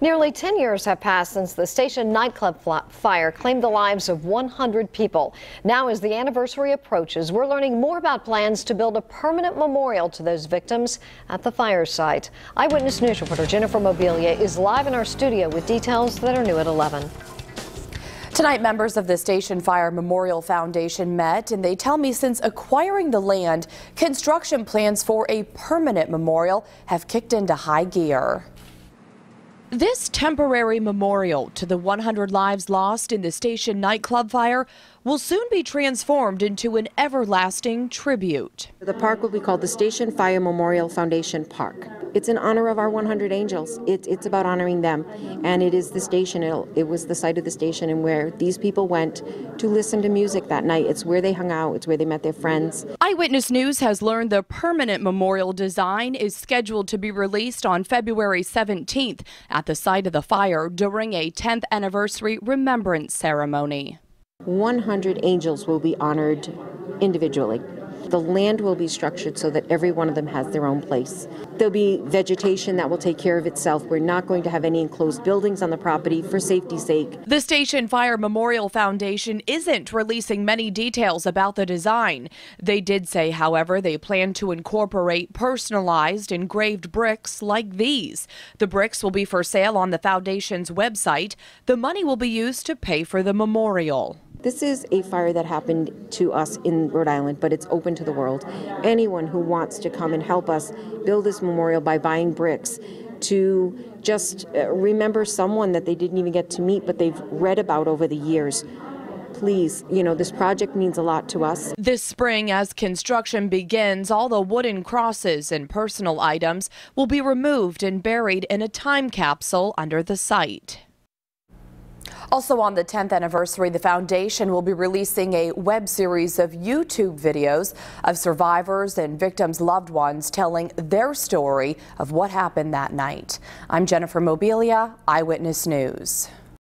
Nearly 10 years have passed since the station nightclub fire claimed the lives of 100 people. Now, as the anniversary approaches, we're learning more about plans to build a permanent memorial to those victims at the fire site. Eyewitness News reporter Jennifer Mobilia is live in our studio with details that are new at 11. Tonight, members of the Station Fire Memorial Foundation met, and they tell me since acquiring the land, construction plans for a permanent memorial have kicked into high gear. This temporary memorial to the 100 lives lost in the station nightclub fire will soon be transformed into an everlasting tribute. The park will be called the Station Fire Memorial Foundation Park. It's in honor of our 100 angels. It, it's about honoring them. And it is the station, it, it was the site of the station and where these people went to listen to music that night. It's where they hung out, it's where they met their friends. Eyewitness News has learned the permanent memorial design is scheduled to be released on February 17th at the site of the fire during a 10th anniversary remembrance ceremony. 100 angels will be honored individually. The land will be structured so that every one of them has their own place. There'll be vegetation that will take care of itself. We're not going to have any enclosed buildings on the property for safety's sake. The Station Fire Memorial Foundation isn't releasing many details about the design. They did say, however, they plan to incorporate personalized engraved bricks like these. The bricks will be for sale on the foundation's website. The money will be used to pay for the memorial. This is a fire that happened to us in Rhode Island, but it's open to the world. Anyone who wants to come and help us build this memorial by buying bricks to just uh, remember someone that they didn't even get to meet, but they've read about over the years. Please, you know, this project means a lot to us. This spring, as construction begins, all the wooden crosses and personal items will be removed and buried in a time capsule under the site. Also on the 10th anniversary, the foundation will be releasing a web series of YouTube videos of survivors and victims' loved ones telling their story of what happened that night. I'm Jennifer Mobilia, Eyewitness News.